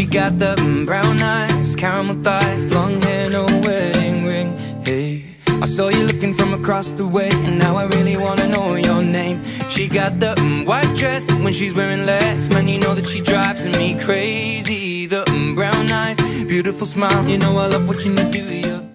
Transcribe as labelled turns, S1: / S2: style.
S1: She got the brown eyes, caramel thighs, long hair, no wedding ring. Hey, I saw you looking from across the way, and now I really wanna know your name. She got the white dress, but when she's wearing less, man, you know that she drives me crazy. The brown eyes, beautiful smile, you know I love what you do your